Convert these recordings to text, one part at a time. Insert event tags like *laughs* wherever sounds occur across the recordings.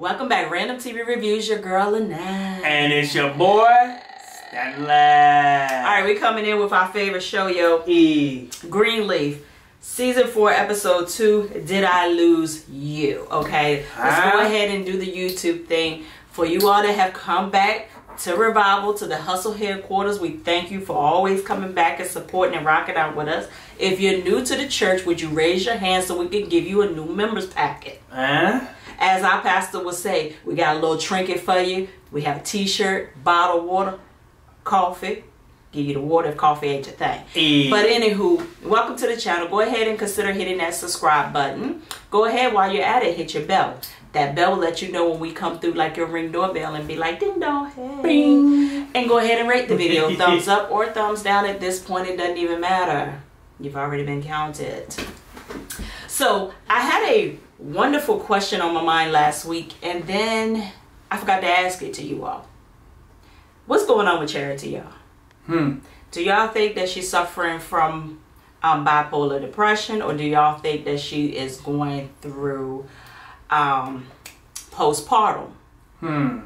Welcome back. Random TV Reviews, your girl Lynette. And it's your boy, Stanley. Alright, we coming in with our favorite show, yo. E. Greenleaf. Season 4, Episode 2, Did I Lose You? Okay, let's go ahead and do the YouTube thing. For you all that have come back to Revival, to the Hustle headquarters, we thank you for always coming back and supporting and rocking out with us. If you're new to the church, would you raise your hand so we can give you a new members packet? Huh? As our pastor would say, we got a little trinket for you. We have a t-shirt, bottle of water, coffee. Give you the water if coffee ain't your thing. E. But anywho, welcome to the channel. Go ahead and consider hitting that subscribe button. Go ahead while you're at it, hit your bell. That bell will let you know when we come through like your ring doorbell and be like ding dong hey. Bing. And go ahead and rate the video. *laughs* thumbs up or thumbs down at this point. It doesn't even matter. You've already been counted. So I had a wonderful question on my mind last week and then I forgot to ask it to you all. What's going on with Charity, y'all? Hmm. Do y'all think that she's suffering from um, bipolar depression, or do y'all think that she is going through um, postpartum Hmm.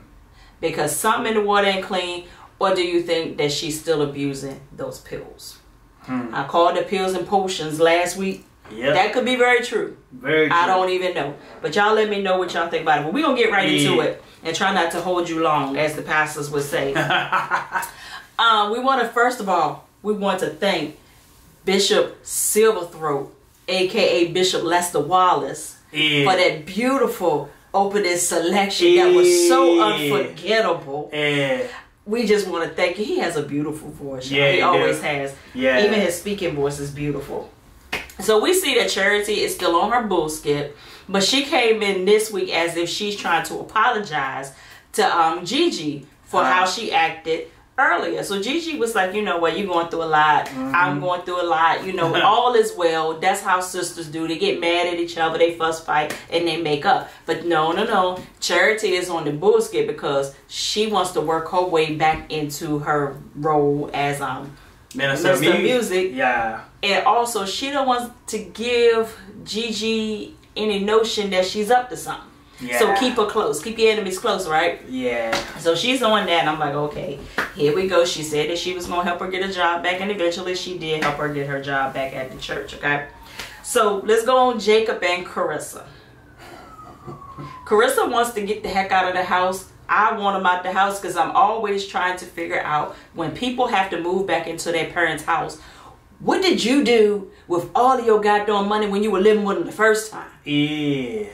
because something in the water ain't clean, or do you think that she's still abusing those pills? Hmm. I called the pills and potions last week. Yep. That could be very true. Very I don't even know. But y'all let me know what y'all think about it. But we're going to get right into it and try not to hold you long, as the pastors would say. *laughs* Um, we want to first of all, we want to thank Bishop Silverthroat, aka Bishop Lester Wallace, Yeah. for that beautiful opening selection that was so unforgettable. Yeah. We just want to thank you. He has a beautiful voice. Yeah, he he always do. has. Yeah. Even his speaking voice is beautiful. So we see that Charity is still on her bull skip, but she came in this week as if she's trying to apologize to um Gigi for Huh. how she acted earlier. So Gigi was like, you know what, you're going through a lot. Mm-hmm. I'm going through a lot. You know, *laughs* all is well. That's how sisters do. They get mad at each other, they fuss fight, and they make up. But no, no, no. Charity is on the bull skip because she wants to work her way back into her role as um Minister, Mu- Music. Yeah. And also she don't want to give Gigi any notion that she's up to something. Yeah. So keep her close. Keep your enemies close, right? Yeah. So she's on that, and I'm like, okay, here we go. She said that she was gonna help her get a job back, and eventually she did help her get her job back at the church. Okay. So let's go on Jacob and Kerissa. Kerissa wants to get the heck out of the house. I want them out the house because I'm always trying to figure out when people have to move back into their parents' house. What did you do with all of your goddamn money when you were living with them the first time? Yeah.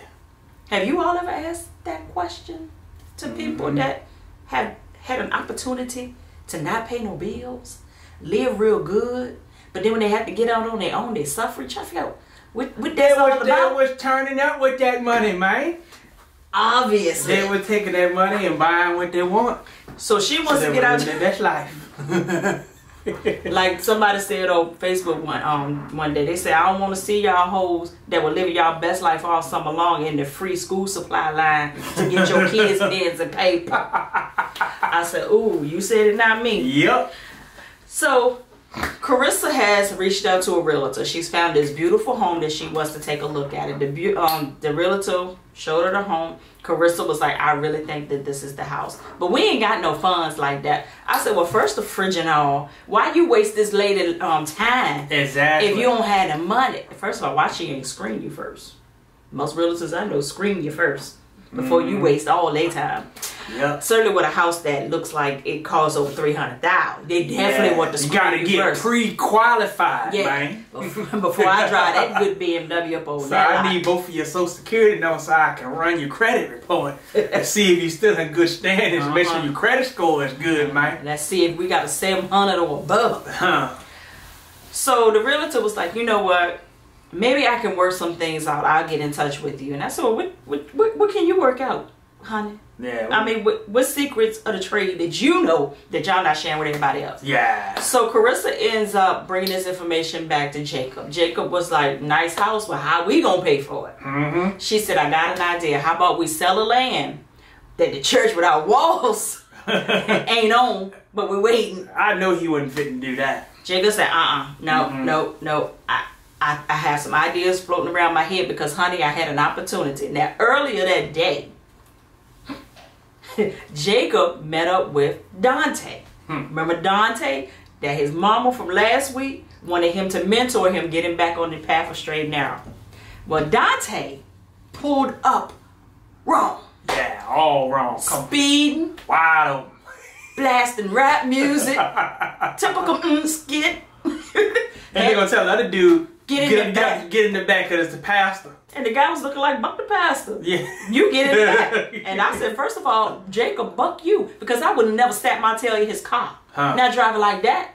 Have you all ever asked that question to people mm-hmm. that have had an opportunity to not pay no bills, live real good, but then when they have to get out on their own, they suffer? Try to figure out what, what They that's all was, they about. was turning up with that money, man. Obviously. They were taking that money and buying what they want. so she wants they to get out. best life. *laughs* *laughs* like somebody said on Facebook one um one day, they said I don't want to see y'all hoes that were living y'all best life all summer long in the free school supply line to get your *laughs* kids pens and paper. *laughs* I said, ooh, you said it, not me. Yep. So, Kerissa has reached out to a realtor. She's found this beautiful home that she wants to take a look at. it. The um the realtor showed her the home. Kerissa was like, I really think that this is the house, but we ain't got no funds like that. I said, well, first of fridge and all, why you waste this lady um time Exactly. if you don't have the money? First of all, why she ain't screen you first? Most realtors I know screen you first before you waste all their time Yep. certainly with a house that looks like it costs over three hundred thousand. They definitely Yeah. want to You gotta get first. pre-qualified, yeah, man. *laughs* before I drive that good BMW up on So. I lot. need both of your social security numbers so I can run your credit report and see if you still in good standings. Make sure Uh-huh. your credit score is good, man. Let's see if we got a seven hundred or above. Huh. So the realtor was like, you know what? Maybe I can work some things out. I'll get in touch with you. And I said, well, what, what, what, what can you work out, honey? Yeah. I mean, what, what secrets of the trade did you know that y'all not sharing with anybody else? yeah. So Kerissa ends up bringing this information back to Jacob. Jacob was like, "Nice house, but how we gonna pay for it?" Mm-hmm. She said, "I got an idea. How about we sell the land that the church without walls *laughs* ain't on, but we're waiting." I know he wouldn't fit and do that. Jacob said, "Uh-uh, no, Mhm. no, no. I, I, I have some ideas floating around my head because, honey, I had an opportunity. Now, earlier that day, *laughs* Jacob met up with Dante. Hmm. Remember Dante? That his mama from last week wanted him to mentor him, get him back on the path of straight and narrow. Well, Dante pulled up wrong, Yeah, all wrong. Come speeding, wide open. blasting rap music, *laughs* typical mm, skit. And they gonna tell the other dude, Get in get, the back. get in the back because it's the pastor. And the guy was looking like Buck the Pastor. Yeah. You get in that. *laughs* And I said, first of all, Jacob, buck you. Because I would never snapped my tail in his car. Huh. Not driving like that.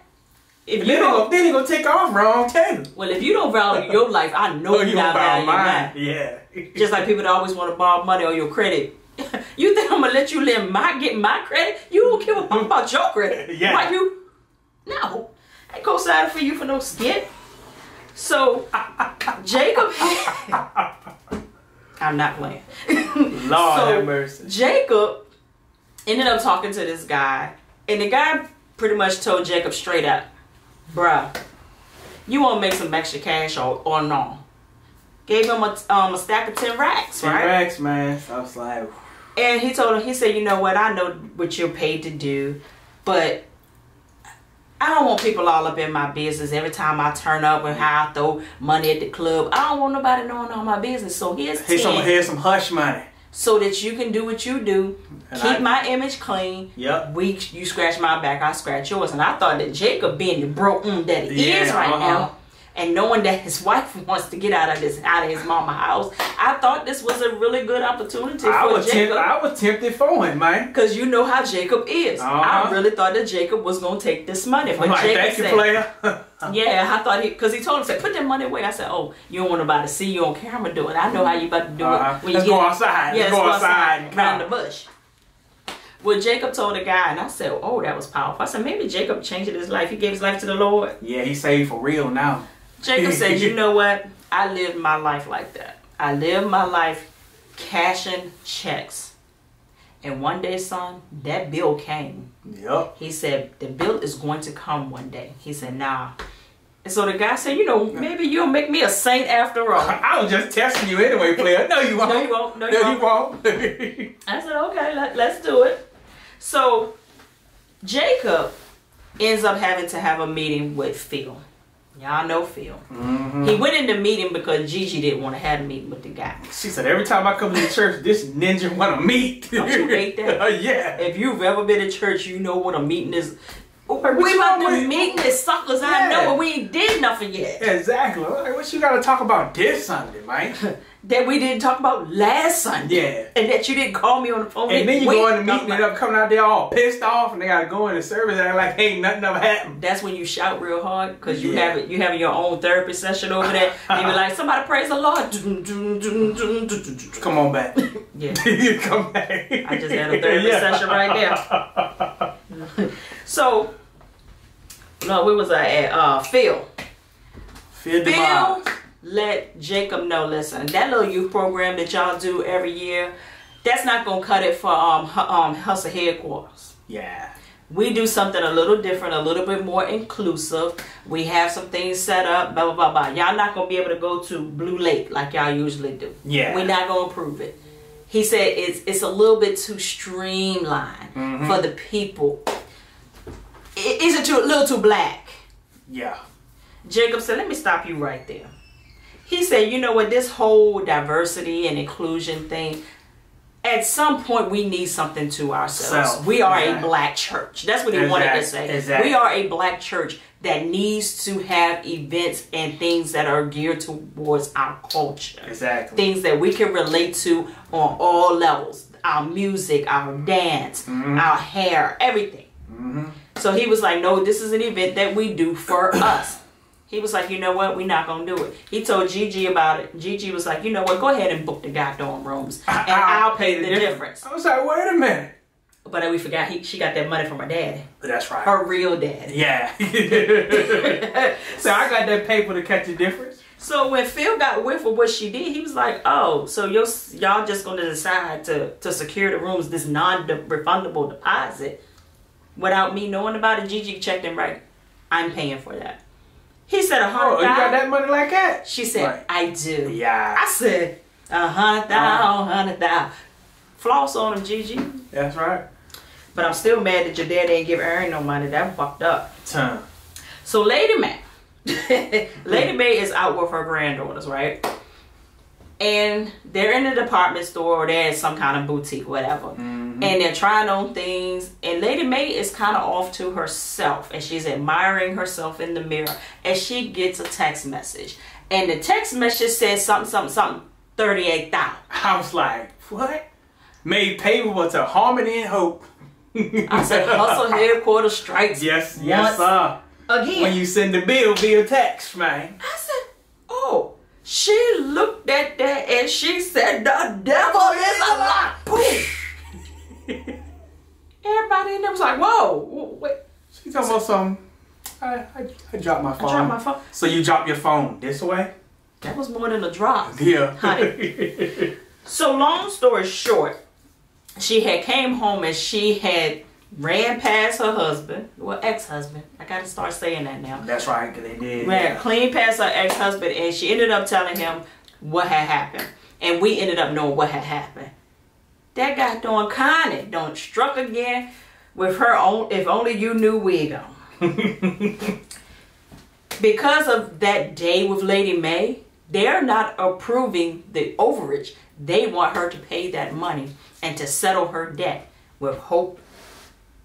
If Then you they don't, then they gonna take off wrong too. well, if you don't value your life, I know Oh, you not value mine. Yeah. Just like people that always want to borrow money on your credit. *laughs* you think I'm gonna let you live my get my credit? You don't give a fuck about your credit. Yeah. Why you? No, I go side for you for no skit. So Jacob, I'm not playing. Lord So, have mercy. Jacob ended up talking to this guy, and the guy pretty much told Jacob straight up, bruh, you want to make some extra cash or, or no? Gave him a, um, a stack of 10 racks, Ten right? racks, man. I was like, And he told him, he said, you know what, I know what you're paid to do, but I don't want people all up in my business every time I turn up and how I throw money at the club. I don't want nobody knowing all my business. So here's here's some, here's some hush money. so that you can do what you do, And keep I- my image clean. Yep. We, you scratch my back, I scratch yours. And I thought that Jacob being the broke mm, that he Yeah, is right uh-huh. now, and knowing that his *laughs* wife wants to get out of this out of his mama house, I thought this was a really good opportunity I for tempt, Jacob. I was tempted for him, man. Cause you know how Jacob is. I Uh-huh. really thought that Jacob was gonna take this money, but like, Jacob thank you, said, player. *laughs* "Yeah." I thought he, cause he told him, "Said put that money away." I said, "Oh, you don't want nobody to see you on camera doing. it. I know how you about to do Uh-huh. it when Let's you go get outside. Yeah, Let's go go outside. outside around the bush." Well, Jacob told the guy, and I said, "Oh, that was powerful." I said, "Maybe Jacob changed his life. He gave his life to the Lord." Yeah, he saved for real now. Jacob said, "You *laughs* know what? I lived my life like that. I lived my life cashing checks." And one day, son, that bill came. Yep. He said, the bill is going to come one day. He said, nah. And so the guy said, you know, maybe you'll make me a saint after all. *laughs* I was just testing you anyway, player. No, you won't. *laughs* No, you won't. No, you No, won't. won't. I said, okay, let, let's do it. So Jacob ends up having to have a meeting with Phil. Y'all know Phil. Mhm. He went in the meeting because Gigi didn't want to have a meeting with the guy. She said, every time I come to the church, this ninja want to meet. Don't you hate that? Uh, *laughs* yeah. If you've ever been to church, you know what a meeting is. we about to meet this suckers I know, but we ain't did nothing yet. Exactly. Like, what you got to talk about this Sunday, man? *laughs* that we didn't talk about last Sunday. Yeah. And that you didn't call me on the phone. And then you go in the meeting and up coming out there all pissed off, and they got to go in the service and act like ain't nothing ever happened. That's when you shout real hard because you Yeah. have it. You having your own therapy session over there. *laughs* and you be like, somebody praise the Lord. Come on back. *laughs* *laughs* Yeah, Come back. I just had a therapy session right there. So, no, where was I at? Uh, Phil. Phil vibes. Let Jacob know. Listen, that little youth program that y'all do every year, that's not gonna cut it for um um Hustle headquarters. Yeah. We do something a little different, a little bit more inclusive. We have some things set up, blah blah blah blah. Y'all not gonna be able to go to Blue Lake like y'all usually do. Yeah. We're not gonna approve it. He said it's it's a little bit too streamlined Mhm. for the people. It too a little too black? Yeah. Jacob said, let me stop you right there. He said, you know what, this whole diversity and inclusion thing, at some point we need something to ourselves. Self, we are a black church. That's what he wanted to say. exactly. We are a black church that needs to have events and things that are geared towards our culture. Exactly. Things that we can relate to on all levels. Our music, our dance, Mhm. our hair, everything. hmm So he was like, no, this is an event that we do for us. He was like, you know what? We're not going to do it. He told Gigi about it. Gigi was like, you know what? Go ahead and book the goddamn rooms. And I'll pay the difference. I was like, wait a minute. But we forgot he, she got that money from her daddy. That's right. Her real daddy. Yeah. *laughs* so I got that paper to catch the difference. So when Phil got whiff of what she did, he was like, oh, so you y'all just going to decide to, to secure the rooms, this non-refundable deposit, without me knowing about it? Gigi checked him right. I'm paying for that. He said a Oh, hundred you got that money like that? She said, Right. I do. Yeah. I said, a hundred thousand, hundred thousand. Uh-huh. hundred thousand. floss on him, Gigi. That's right. But I'm still mad that your dad didn't give Aaron no money. That fucked up. Ton. So Lady Mae, *laughs* Lady Mae is out with her granddaughters, right? And they're in the department store or they're at some kind of boutique, whatever. Mm-hmm. And they're trying on things. And Lady Mae is kind of off to herself and she's admiring herself in the mirror. And she gets a text message. And the text message says something, something, something, 38,000. I was like, what? Made payable to Harmony and Hope. I said, hustle *laughs* headquarters strikes. Yes, yes, sir. Again. When you send the bill via text, man. I said, oh. She looked at that and she said, the devil is a lie. Everybody in there was like, whoa. Wait. She's talking about some. I, I, I dropped my phone. I dropped my phone. So you drop your phone this way? That was more than a drop. Yeah. Honey. So long story short, she had came home and she had ran past her husband, well ex-husband. I gotta start saying that now. That's right, because they did. ran yeah. clean past her ex-husband and she ended up telling him what had happened. And we ended up knowing what had happened. That guy doing Connie don't struck again with her own if only you knew wig on. *laughs* because of that day with Lady Mae, they're not approving the overage. They want her to pay that money and to settle her debt with Hope.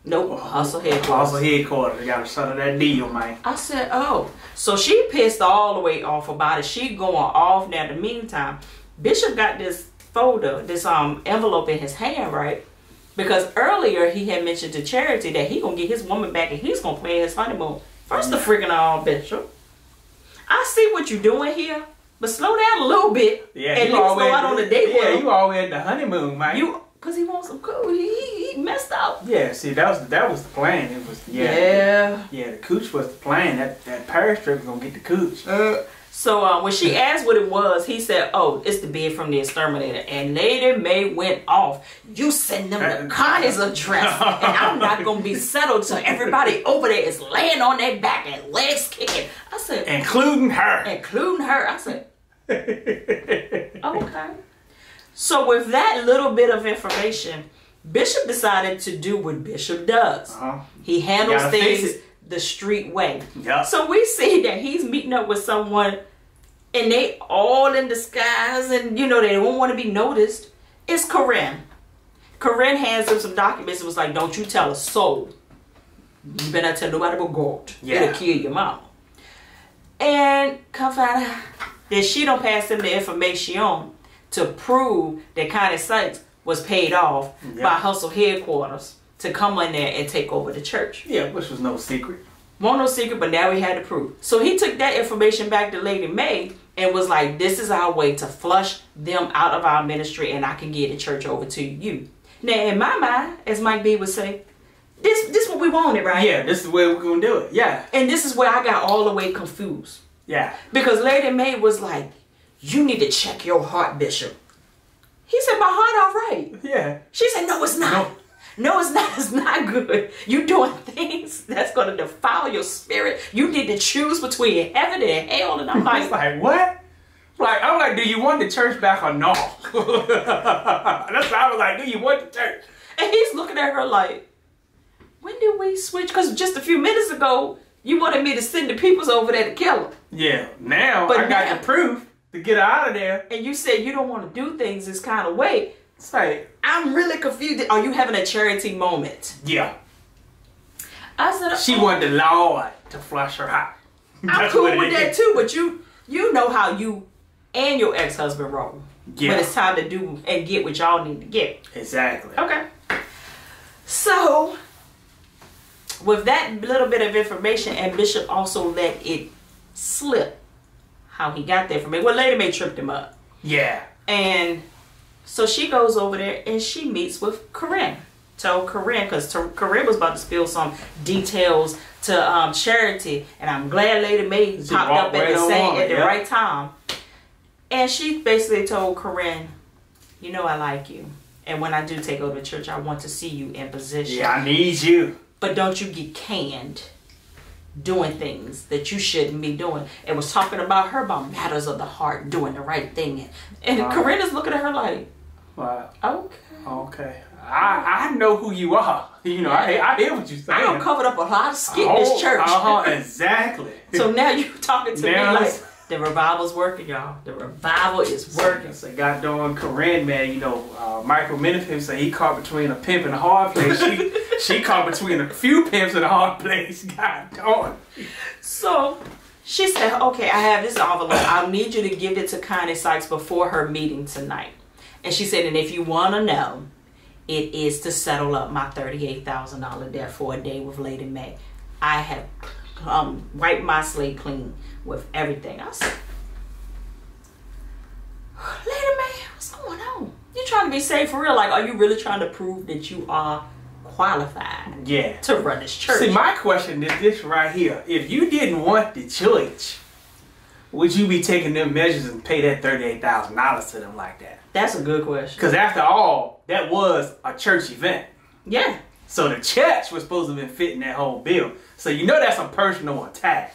Nope, hustle headquarters. Also headquarters. Got to settle that deal, man. I said, oh. So she pissed all the way off about it. She going off now. In the meantime, Bishop got this folder, this um envelope in his hand, right? Because earlier he had mentioned to Charity that he gonna get his woman back and he's gonna plan his honeymoon. First the freaking all, Bishop. I see what you're doing here, but slow down a little bit. Yeah, At you least always go out on a date Yeah, with you always at the honeymoon, man. You, cause he wants some cool. He, he, he messed up. Yeah, see, that was that was the plan. It was yeah, Yeah. yeah. The cooch was the plan. That that Paris trip was gonna get the cooch. Uh, so uh, when she asked what it was, he said, "Oh, it's the bid from the exterminator." And Lady Mae went off. You send them the Connie's address, *laughs* and I'm not gonna be settled till everybody over there is laying on their back and legs kicking. I said, including her. including her. I said, *laughs* okay. So with that little bit of information, Bishop decided to do what Bishop does. Uh-huh. He handles things. The street way. Yup. So we see that he's meeting up with someone and they all in disguise and you know they don't want to be noticed. It's Corinne. Corinne hands him some documents and was like, Don't you tell a soul. You better tell nobody but God. Yeah. It'll kill your mama. And come find out that she don't pass him the information to prove that Connie Sykes was paid off Yeah. by Hustle headquarters to come in there and take over the church. Yeah, which was no secret. Won't no secret, but now we had to prove. So he took that information back to Lady Mae and was like, "This is our way to flush them out of our ministry, and I can get the church over to you." Now, in my mind, as Mike B would say, this this what we wanted, right? Yeah, this is the way we're gonna do it. Yeah, And this is where I got all the way confused yeah. because Lady Mae was like, "You need to check your heart, Bishop." He said, "My heart all right." Yeah. She said, "No, it's not." No. No, it's not. *laughs* It's not good. You're doing things that's gonna defile your spirit. You need to choose between heaven and hell. And I'm like, *laughs* like what? Like I'm like, do you want the church back or no? *laughs* That's what I was like. Do you want the church? and he's looking at her like, when did we switch? Because just a few minutes ago, you wanted me to send the peoples over there to kill him, Yeah. Now But I got the proof to get out of there. and you said you don't want to do things this kind of way. It's like, I'm really confused. Are you having a charity moment? yeah. I said, She oh, wanted the Lord to flush her out. I'm cool with that is. too. But you, you know how you and your ex husband roll. Yeah. When it's time to do and get what y'all need to get. Exactly. Okay. So, with that little bit of information, and Bishop also let it slip how he got there from it. Well, Lady Mae tripped him up. Yeah. And so she goes over there and she meets with Corinne. Told Corinne, because Corinne was about to spill some details to um, Charity. And I'm glad Lady Mae She popped up at the same at the yeah. right time. And she basically told Corinne, you know I like you. And when I do take over the church, I want to see you in position. Yeah, I need you. But don't you get canned doing things that you shouldn't be doing. And was talking about her about matters of the heart, doing the right thing. And. Corinne is looking at her like, Okay. okay. I I know who you are. *laughs* You know, I, I hear what you're saying. I don't covered up a lot of skit in this church. Uh huh. *laughs* Exactly. so now you talking to Now me like the revival's working, y'all. The revival is working. So, God darn Corinne, man, you know, uh, Michael Minifim said he caught between a pimp and a hard place. She, *laughs* she caught between a few pimps and a hard place. God darn. So she said, okay, I have this envelope. I'll need you to give it to Connie Sykes before her meeting tonight. And she said, and if you want to know, it is to settle up my $38,000 debt for a day with Lady Mae. I have um, wiped my slate clean with everything. I said, Lady Mae, what's going on? You trying to be safe for real? Like, are you really trying to prove that you are qualified Yeah. to run this church? See, my question is this right here. If you didn't want the church, would you be taking them measures and pay that $38,000 to them like that? That's a good question. Because after all, that was a church event. Yeah. So the church was supposed to have been fitting that whole bill. So you know that's a personal attack.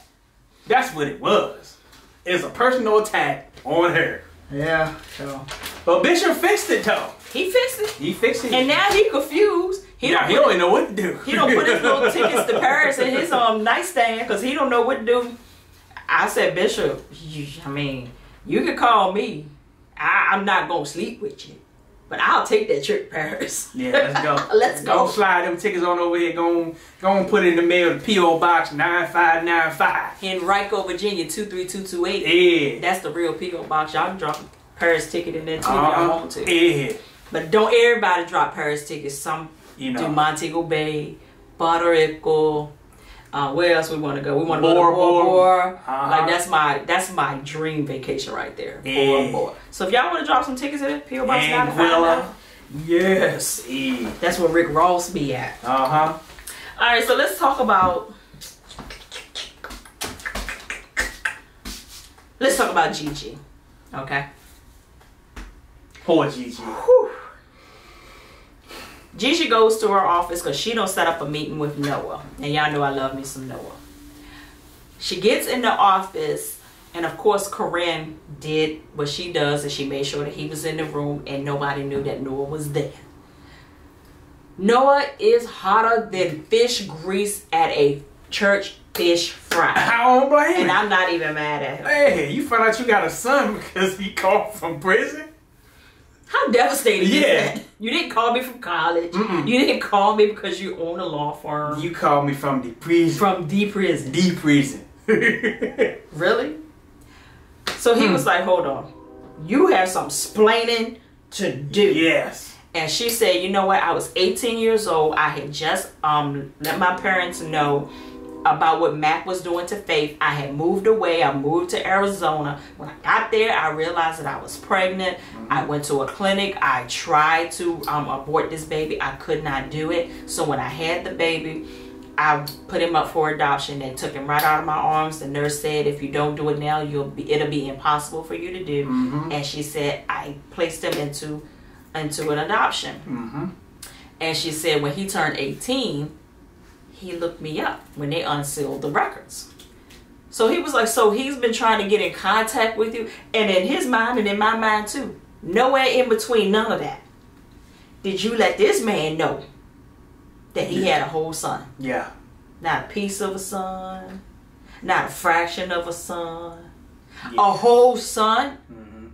That's what it was. It's a personal attack on her. Yeah. So But Bishop fixed it though. he fixed it, He fixed it. and now he confused. He now don't. he don't even know what to do. he don't put his little tickets to Paris in his um nightstand because he don't know what to do. I said, Bishop, I mean, you can call me. I, I'm not gonna sleep with you, but I'll take that trip Paris. Yeah, *laughs* let's go. Let's go. Go slide them tickets on over here. Go on, go on put it in the mail to P.O. Box 9595. Henrico, Virginia, two three two two eight. Yeah. That's the real PO box. Y'all can drop Paris ticket in there too if y'all Uh-huh. want to. Yeah. But don't everybody drop Paris tickets. Some You do know. Montego Bay, Puerto Rico. Uh, where else we want to go? We want to go Bora to Bora Bora. Bora. Uh-huh. Like that's my that's my dream vacation right there. Bora Yeah. Bora. So if y'all want to drop some tickets in PO Box Anguilla. 959, Yes. That's where Rick Ross be at. Uh huh. All right, so let's talk about let's talk about Gigi. Okay. Poor Gigi. Whew. Gigi goes to her office because she don't set up a meeting with Noah. And y'all know I love me some Noah. She gets in the office, and of course, Corinne did what she does, and she made sure that he was in the room and nobody knew that Noah was there. Noah is hotter than fish grease at a church fish fry. *laughs* I don't blame And. I'm not even mad at him. Hey, you found out you got a son because he called from prison? How devastating Yeah. is that? You didn't call me from college. Mm-mm. You didn't call me because you own a law firm. You called me from the prison. from the prison. the prison. *laughs* Really? So he Hmm. was like, hold on. You have some splaining to do. yes. And she said, you know what? I was 18 years old. I had just um let my parents know about what Mac was doing to Faith. I had moved away. I moved to Arizona. When I got there, I realized that I was pregnant. I went to a clinic. I tried to um, abort this baby. I could not do it. So when I had the baby, I put him up for adoption. They took him right out of my arms. The nurse said, "If you don't do it now, you'll be it'll be impossible for you to do." Mm-hmm. And she said, "I placed him into into an adoption." Mm-hmm. And she said when he turned 18, he looked me up when they unsealed the records. So he was like, so he's been trying to get in contact with you. And in his mind and in my mind too, nowhere in between none of that. Did you let this man know that he had a whole son? Yeah. Not a piece of a son, not a fraction of a son, Yeah. a whole son, Mhm.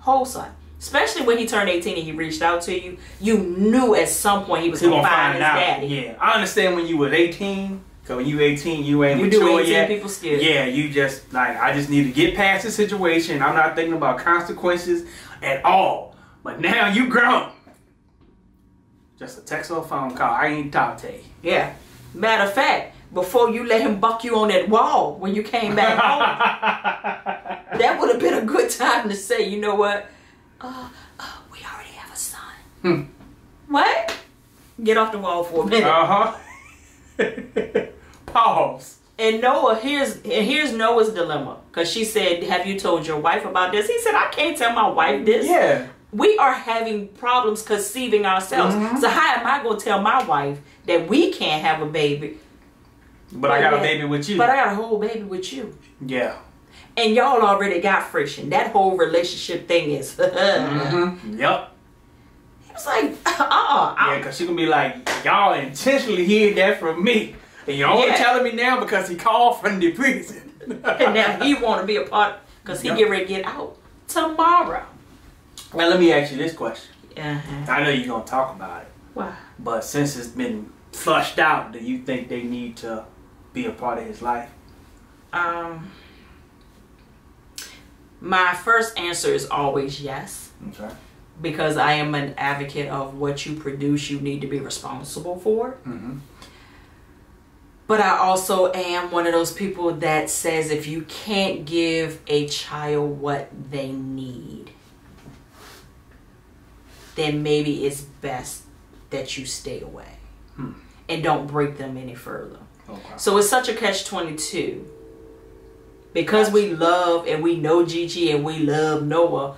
whole son. Especially when he turned 18 and he reached out to you, you knew at some point he was going gonna find his out. daddy. Yeah. I understand when you was 18, cause when you 18, you ain't You do mature 18 yet. people scared. Yeah, you just like I just need to get past the situation. I'm not thinking about consequences at all. But now you grown. Just a text or a phone call. I ain't talk to you. Yeah. Matter of fact, before you let him buck you on that wall when you came back home, *laughs* that would have been a good time to say, you know what? Uh, uh, we already have a son. Hmm. What? Get off the wall for a minute. uh huh. *laughs* Pause. and Noah, here's and here's Noah's dilemma. Because she said, Have you told your wife about this? He said, I can't tell my wife this. Yeah. we are having problems conceiving ourselves. Mhm. So how am I going to tell my wife that we can't have a baby, But I got a baby with you. but I got a whole baby with you? yeah. And y'all already got friction. That whole relationship thing is. *laughs* Mm-hmm. Yep. He was like, uh-uh. Yeah, because she gonna be like, y'all intentionally hear that from me. And you're only Yeah. telling me now because he called from the prison. and now he want to be a part because he Yep. get ready to get out tomorrow. Well, let me ask you this question. Uh-huh. I know you're gonna talk about it, Why? but since it's been flushed out, do you think they need to be a part of his life? Um, my first answer is always yes. Okay. because I am an advocate of what you produce, you need to be responsible for. Mm-hmm. But I also am one of those people that says if you can't give a child what they need, then maybe it's best that you stay away Hmm. and don't break them any further. Okay. So it's such a catch 22. Because we love and we know Gigi and we love Noah,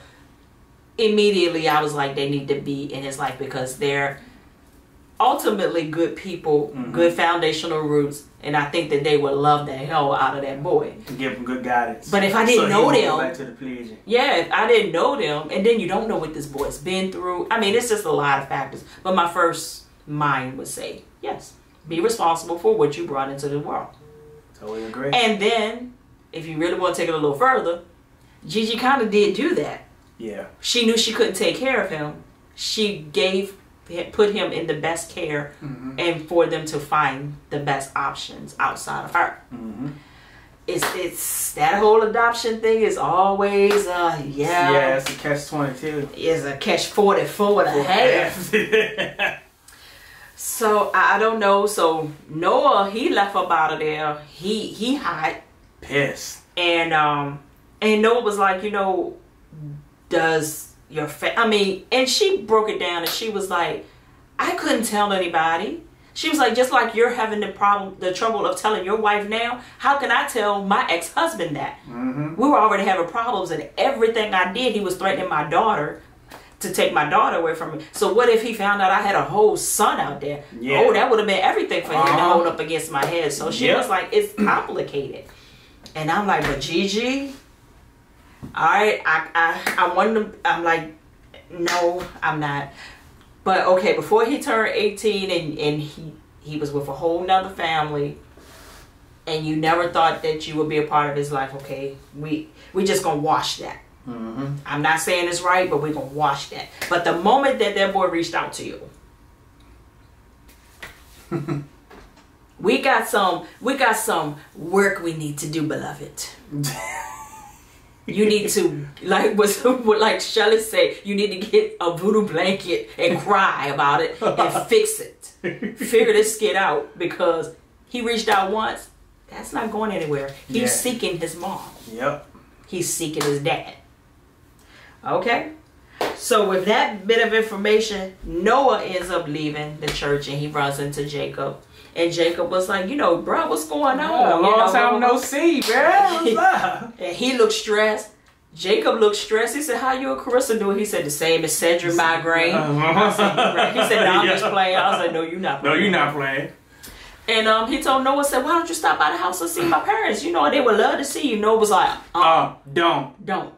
immediately I was like, they need to be in his life because they're ultimately good people, Mhm. good foundational roots, and I think that they would love the hell out of that boy. Give him good guidance. But if I didn't so know them- back to the pleasing. Yeah, if I didn't know them, and then you don't know what this boy's been through. I mean, it's just a lot of factors. But my first mind would say, yes, be responsible for what you brought into the world. Totally agree. And then, if you really want to take it a little further, Gigi kind of did do that. yeah. She knew she couldn't take care of him. She gave, put him in the best care, Mm-hmm. and for them to find the best options outside of her. Mm-hmm. It's it's that whole adoption thing is always uh yeah, Yeah, it's a catch twenty two. is a catch forty four and a half. *laughs* So I, don't know. So Noah he left up out of there. He he hot. Pissed. and um and Noah was like, you know, does your fa- I mean, and she broke it down and she was like, I couldn't tell anybody. She was like, just like you're having the problem, the trouble of telling your wife now, how can I tell my ex husband that? Mm-hmm. We were already having problems, and everything I did, he was threatening my daughter to take my daughter away from me. So what if he found out I had a whole son out there? Yeah. Oh, that would have been everything for him to Uh-huh. hold up against my head. So she Yep. was like, it's complicated. And I'm like, but Gigi, all right, I I I want to. I'm like, no, I'm not. But okay, before he turned 18 and and he he was with a whole nother family, and you never thought that you would be a part of his life. Okay, we we just gonna wash that. Mm-hmm. I'm not saying it's right, but we're gonna wash that. But the moment that that boy reached out to you, *laughs* we got some we got some work we need to do, beloved. You need to like what what like Shelly said, you need to get a voodoo blanket and cry about it and *laughs* fix it. Figure this skit out because he reached out once. That's not going anywhere. He's Yeah. seeking his mom Yep. he's seeking his dad. Okay? So with that bit of information, Noah ends up leaving the church and he runs into Jacob. And Jacob was like, you know, bro, what's going on? You long know, time no see, man. What's *laughs* up? And he looked stressed. Jacob looked stressed. He said, How you and Kerissa doing? He said, The same as Cedric migraine. I said, right." He said, No, *laughs* I'm just playing. I was like, No, you're not playing. No, you're not playing. And um, he told Noah, said, Why don't you stop by the house and see my parents? You know, they would love to see you. Noah was like, uh, Uh, don't. Don't.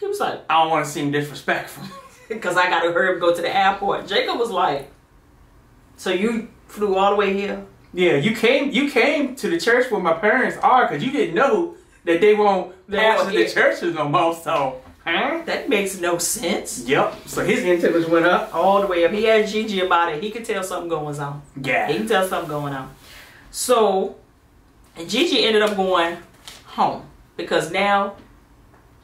He was like, I don't want to seem disrespectful. *laughs* because I gotta hurry up and go to the airport. Jacob was like, so you flew all the way here? yeah, you came. You came to the church where my parents are because you didn't know that they won't pastor the churches no more. So, huh? That makes no sense. Yep. So his antennas went up. All the way up. He asked Gigi about it. He could tell something going on. Yeah. He can tell something going on. So, and Gigi ended up going home because now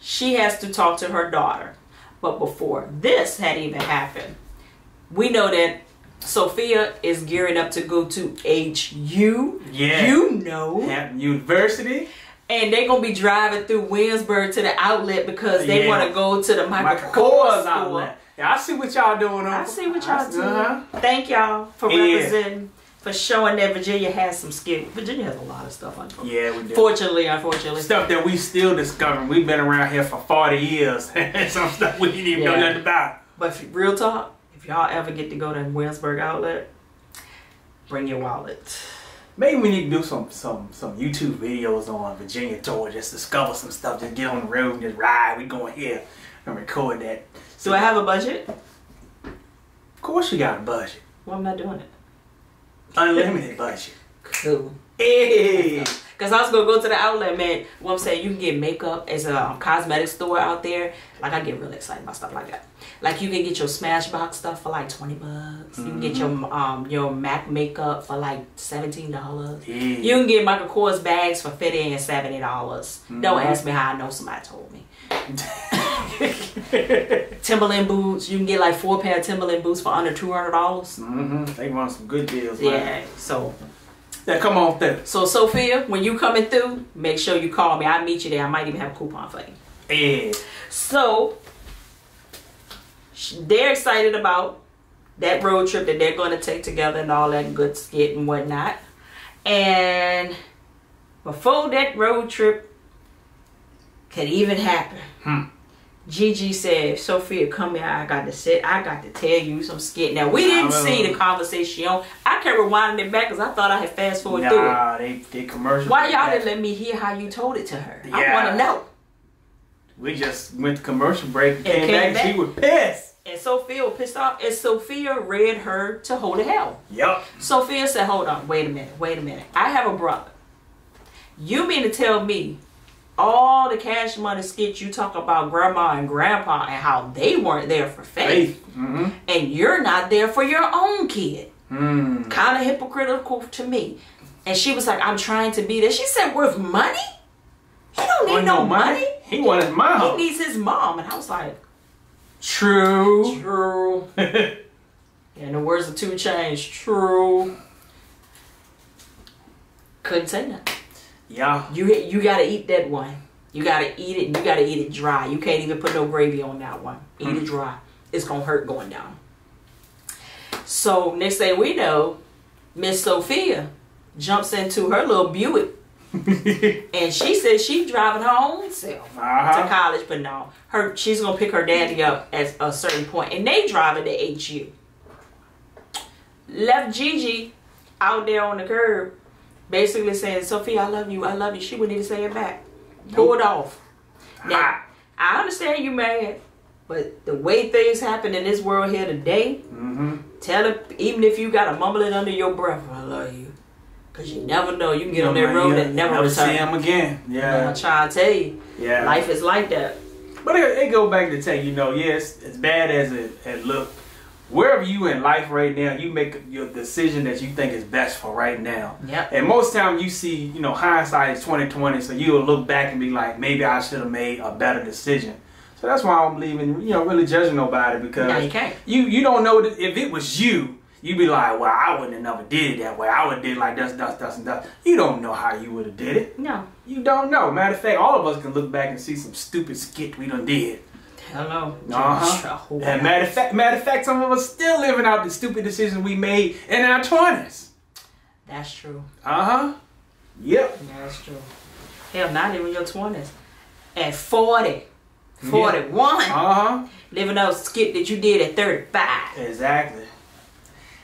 she has to talk to her daughter. But before this had even happened, we know that Sophia is gearing up to go to HU. Yeah. You know. Hampton University. And they're gonna be driving through Williamsburg to the outlet because they Yeah. want to go to the Michael, Michael Kors Kors outlet. Yeah, I see what y'all doing. I see what y'all I- do. uh-huh. Thank y'all for Yeah. representing, for showing that Virginia has some skill. Virginia has a lot of stuff, unfortunately. Yeah, we do. Fortunately, unfortunately. stuff that we still discovering. We've been around here for 40 years. *laughs* Some stuff we didn't even know nothing about. But real talk, if y'all ever get to go to Williamsburg outlet, bring your wallet. Maybe we need to do some some some YouTube videos on Virginia tour. Just discover some stuff. Just get on the road and just ride. We going here and record that. Do I have a budget? Of course you got a budget. Well, I'm not doing it. Unlimited budget. Cool. Hey. Cause I was gonna go to the outlet, man. What I'm saying, you can get makeup as a um, cosmetic store out there. Like I get really excited about stuff like that. Like you can get your Smashbox stuff for like twenty bucks. You can get your um your Mac makeup for like seventeen dollars. Yeah. You can get Michael Kors bags for fifty and seventy dollars. Don't Mhm. ask me how I know. Somebody told me. *laughs* Timberland boots. You can get like four pair of Timberland boots for under two hundred dollars. hmm They want some good deals. Yeah. So Yeah, come on through. so Sophia, when you coming through, make sure you call me. I'll meet you there. I might even have a coupon for you. Yeah. So they're excited about that road trip that they're going to take together and all that good skit and whatnot. And before that road trip could even happen, Hmm. Gigi said, Sophia, come here. I got to sit. I got to tell you some skit. Now, we didn't oh. see the conversation. I kept rewinding it back because I thought I had fast forward through it. Nah, they they commercial. Why y'all didn't let me hear how you told it to her? I want to know. We just went to commercial break and came, came back. She back. was pissed. And Sophia was pissed off, and Sophia read her to hold hell. Yup. Sophia said, Hold on, wait a minute, wait a minute. I have a brother. You mean to tell me all the cash money skits you talk about grandma and grandpa and how they weren't there for faith, Faith. Mm-hmm. and you're not there for your own kid? Mm. Kind of hypocritical to me. And she was like, I'm trying to be there. She said, Worth money? He don't need Want no money. He wanted his He needs his mom. And I was like, True. True. *laughs* and the words of 2 Chainz, true. Couldn't say nothing. Yeah. You you gotta eat that one. You gotta eat it. and You gotta eat it dry. You can't even put no gravy on that one. Eat it dry. It's gonna hurt going down. So next thing we know, Miss Sophia jumps into her little Buick, *laughs* and she says she's driving her own self to uh-huh. college, but no, her she's gonna pick her daddy up at a certain point, and they driving to HU. Left Gigi out there on the curb, basically saying, "Sophia, I love you, I love you." She wouldn't even say it back. Pull it off. Now. I understand you mad, but the way things happen in this world here today, Mm-hmm. tell her even if you gotta mumble it under your breath, "I love you," cause you never know. You can get on that road and never, never see return. him again. I'm Yeah. trying to tell you, Yeah. life is like that. But it, it go back to tell you, you know, yes, as bad as it, it look, wherever you in life right now, you make your decision that you think is best for right now. Yep. And most time you see, you know, hindsight is twenty twenty, so you'll look back and be like, maybe I should have made a better decision. So that's why I don't believe in, you know, really judging nobody because No, you can't. you you don't know that if it was you, you'd be like, well, I wouldn't have never did it that way. I would have did like this, this, this, and that. You don't know how you would have did it. No. You don't know. Matter of fact, all of us can look back and see some stupid skit we done did. Hello. Uh-huh. And matter of fact, matter of fact, some of us still living out the stupid decisions we made in our twenties. That's true. Uh huh. Yep. That's true. Hell, not even your twenties. At 40, 41, Uh huh. living out skit that you did at 35. Exactly.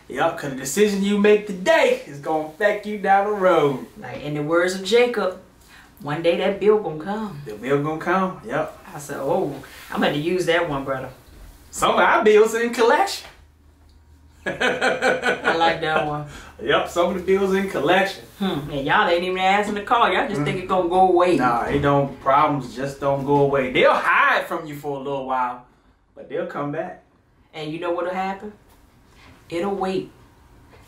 Yep. Cause the decision you make today is gonna affect you down the road. Like in the words of Jacob, one day that bill gonna come. The bill gonna come. Yep. I said, oh, I'm gonna use that one, brother. Some of our bills in collection. I like that one. *laughs* Yep. Some of the bills in collection. Hmm. And y'all ain't even asking the call. Y'all just think it gonna go away. Nah, it don't. Problems just don't go away. They'll hide from you for a little while, but they'll come back. And you know what'll happen? It'll wait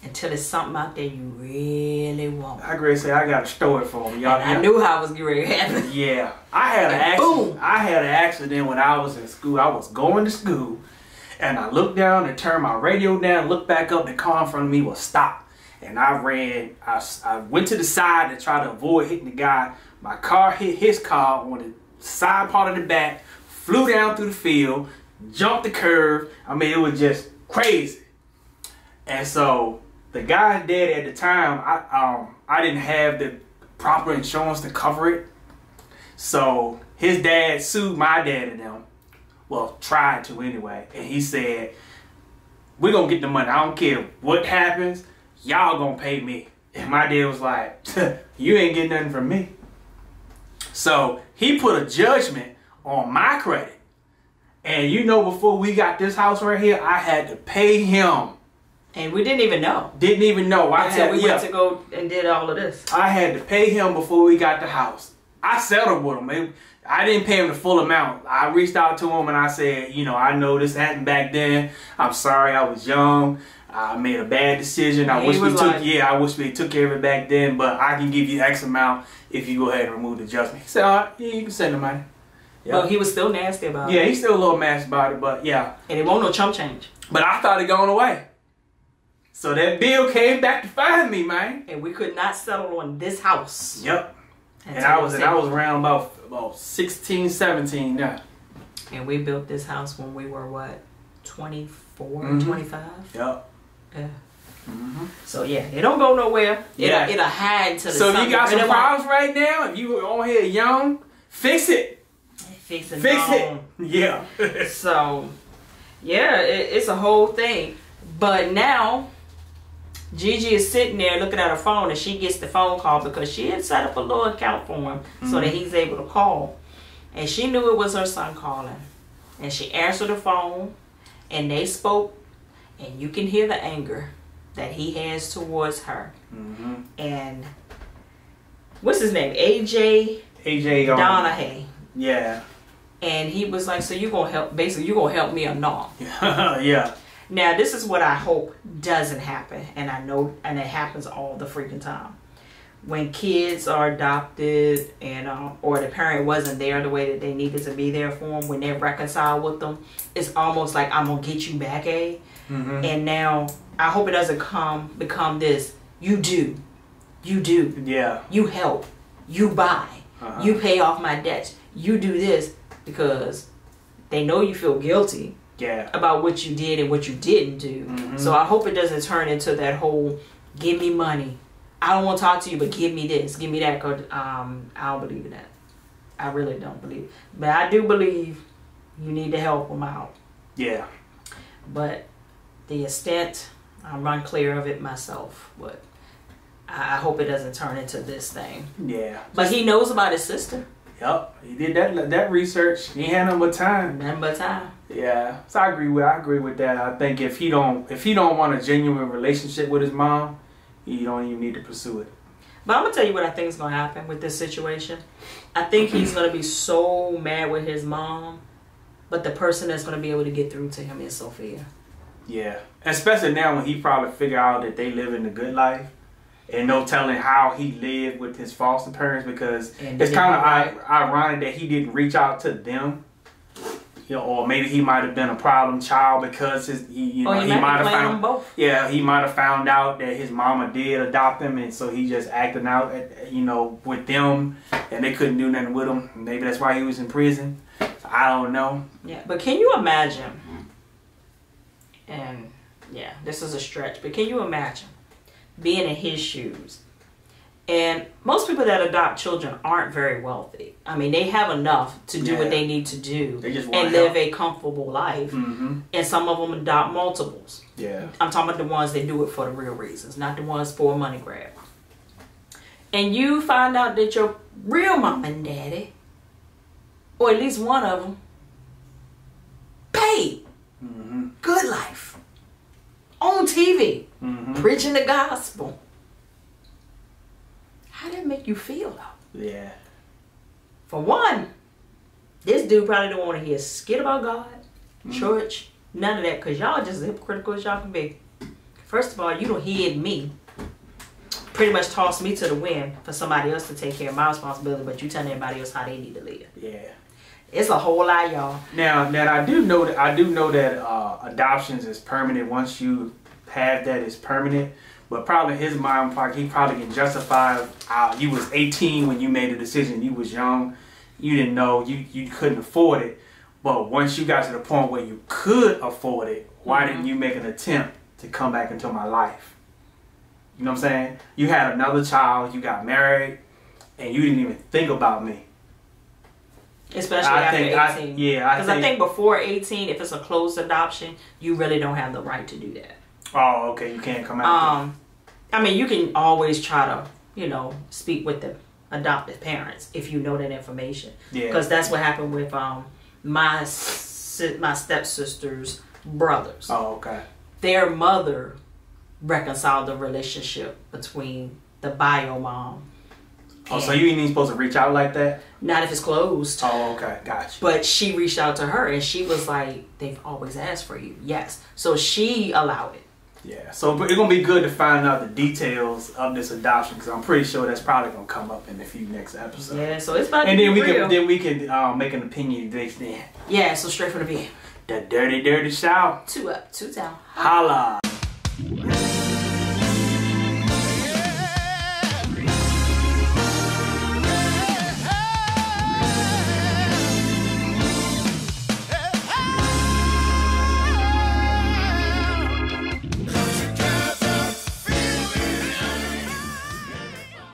until it's something out there you really want. I agree. Say I got a story for me, y'all. I knew how it was getting ready to happen. *laughs* Yeah, I had an accident. boom. I had an accident when I was in school. I was going to school, and I looked down and turned my radio down. Looked back up, the car in front of me was stopped, and I ran. I went to the side to try to avoid hitting the guy. My car hit his car on the side part of the back, flew down through the field, jumped the curve. I mean, it was just crazy. And so the guy dead at the time, I um I didn't have the proper insurance to cover it. So his dad sued my dad and them. Well, tried to anyway. And he said, We're gonna get the money. I don't care what happens, y'all gonna pay me. And my dad was like, *laughs* You ain't getting nothing from me. So he put a judgment on my credit. And you know, before we got this house right here, I had to pay him. And we didn't even know Didn't even know. I until had, we yeah, went to go and did all of this. I had to pay him before we got the house. I settled with him. It- I didn't pay him the full amount. I reached out to him and I said, you know, I know this happened back then. I'm sorry, I was young. I made a bad decision. I He wish we was took, like- yeah, I wish we took care of it back then. But I can give you X amount if you go ahead and remove the adjustment. He said, all right, yeah, you can send the money. Yeah. But he was still nasty about Yeah, it. Yeah, he's still a little mad about it, but yeah. And it won't no chump change. But I thought it going away. So that bill came back to find me, man. And we could not settle on this house. Yep. And I was and I was around about about 16, 17 now. And we built this house when we were what? 24, Mhm. 25? Yep. Yeah. hmm So yeah, it don't go nowhere. Yeah. It'll, it'll hide to the So you got some problems right now, if you were on here young, fix it. Fix it. Fix it. *laughs* Yeah. So, yeah, it, it's a whole thing. But now, Gigi is sitting there looking at her phone, and she gets the phone call because she had set up a little account for him so that he's able to call. And she knew it was her son calling. And she answered the phone, and they spoke, and you can hear the anger that he has towards her. hmm And what's his name? AJ AJ um, Donahue. Yeah. And he was like, So you gonna help basically you gonna help me or not? *laughs* yeah. Now, this is what I hope doesn't happen, and I know, and it happens all the freaking time. When kids are adopted, and um, or the parent wasn't there the way that they needed to be there for them, when they reconcile with them, it's almost like I'm gonna get you back, eh? hmm And now I hope it doesn't come become this. You do, you do, Yeah. you help, you buy, Uh-huh. you pay off my debts, you do this because they know you feel guilty Yeah. about what you did and what you didn't do. Mhm. So I hope it doesn't turn into that whole give me money. I don't want to talk to you, but give me this, give me that. Cause um, I don't believe in that. I really don't believe. But I do believe you need to help them out. Yeah. But the extent, I run clear of it myself. But I, hope it doesn't turn into this thing. Yeah. But he knows about his sister. Yep. He did that that research. He had no more time. Nothing but time. Yeah, so I agree with I agree with that. I think if he don't if he don't want a genuine relationship with his mom, he don't even need to pursue it. But I'm gonna tell you what I think is gonna happen with this situation. I think he's gonna be so mad with his mom, but the person that's gonna be able to get through to him is Sophia. Yeah, especially now when he probably figure out that they live in the good life, and no telling how he lived with his foster parents because And it's kind of ironic that he didn't reach out to them. You know, or maybe he might have been a problem child because his he you Oh, know he, might have found both. Yeah, he might have found out that his mama did adopt him, and so he just acting out, at, you know, with them, and they couldn't do nothing with him. Maybe that's why he was in prison. I don't know. Yeah, but can you imagine? And yeah, this is a stretch, but can you imagine being in his shoes? And most people that adopt children aren't very wealthy. I mean, they have enough to do Yeah. what they need to do They and live a comfortable life. Mm-hmm. And some of them adopt multiples. Yeah. I'm talking about the ones that do it for the real reasons, not the ones for a money grab. And you find out that your real mom and daddy, or at least one of them, paid Mm-hmm. good life on TV, Mm-hmm. preaching the gospel. How did it make you feel though? Yeah. For one, this dude probably don't want to hear skit about God, Mm-hmm. church, none of that, because y'all just as hypocritical as y'all can be. First of all, you don't hear me. Pretty much toss me to the wind for somebody else to take care of my responsibility, but you telling everybody else how they need to live. Yeah. It's a whole lot, y'all. Now, now I do know that I do know that uh, adoptions is permanent. Once you have that, it's permanent. But probably his mind, probably he probably can justify. Uh, you was 18 when you made the decision. You was young. You didn't know. You you couldn't afford it. But once you got to the point where you could afford it, why didn't you make an attempt to come back into my life? You know what I'm saying? You had another child. You got married, and you didn't even think about me. Especially I after think I- 18. yeah, I Because I think- think before 18, if it's a closed adoption, you really don't have the right to do that. Oh, okay. You can't come out. Um, I mean, you can always try to, you know, speak with the adopted parents if you know that information. yeah. Because that's what happened with um my my stepsister's brothers. Oh, okay. Their mother reconciled the relationship between the bio mom. Oh, so you ain't even supposed to reach out like that? Not if it's closed. Oh, okay. Gotcha. But she reached out to her and she was like, they've always asked for you. Yes. So she allowed it. Yeah. So it's gonna be good to find out the details of this adoption because I'm pretty sure that's probably gonna come up in a few next episodes. Yeah, so it's about And to then we real. can then we can um, make an opinion based then. yeah, so straight from the beginning. The dirty, dirty south. Two up, two down. Holla.